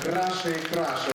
Все краще і краще.